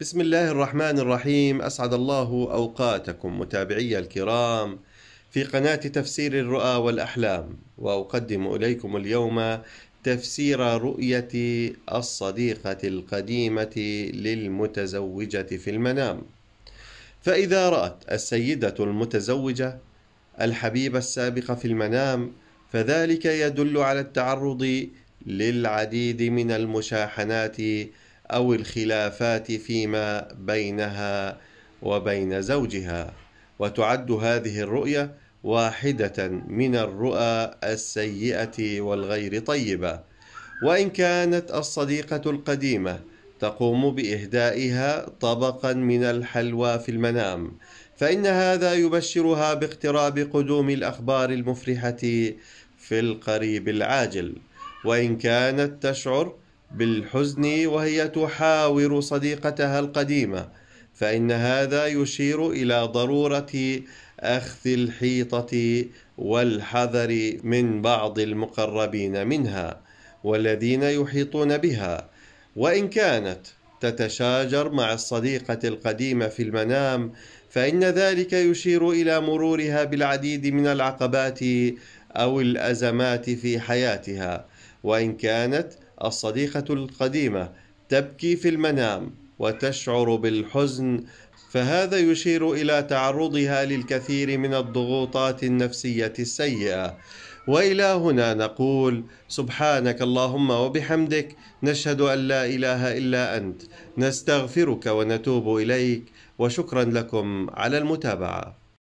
بسم الله الرحمن الرحيم. أسعد الله أوقاتكم متابعي الكرام في قناة تفسير الرؤى والأحلام وأقدم إليكم اليوم تفسير رؤية الصديقة القديمة للمتزوجة في المنام. فإذا رأت السيدة المتزوجة الحبيب السابق في المنام فذلك يدل على التعرض للعديد من المشاحنات أو الخلافات فيما بينها وبين زوجها. وتعد هذه الرؤية واحدة من الرؤى السيئة والغير طيبة. وإن كانت الصديقة القديمة تقوم بإهدائها طبقا من الحلوى في المنام فإن هذا يبشرها باقتراب قدوم الأخبار المفرحة في القريب العاجل. وإن كانت تشعر بالحزن وهي تحاور صديقتها القديمة فإن هذا يشير إلى ضرورة أخذ الحيطة والحذر من بعض المقربين منها والذين يحيطون بها. وإن كانت تتشاجر مع الصديقة القديمة في المنام فإن ذلك يشير إلى مرورها بالعديد من العقبات أو الأزمات في حياتها. وإن كانت الصديقة القديمة تبكي في المنام وتشعر بالحزن فهذا يشير إلى تعرضها للكثير من الضغوطات النفسية السيئة. وإلى هنا نقول سبحانك اللهم وبحمدك نشهد أن لا إله إلا أنت. نستغفرك ونتوب إليك وشكرا لكم على المتابعة.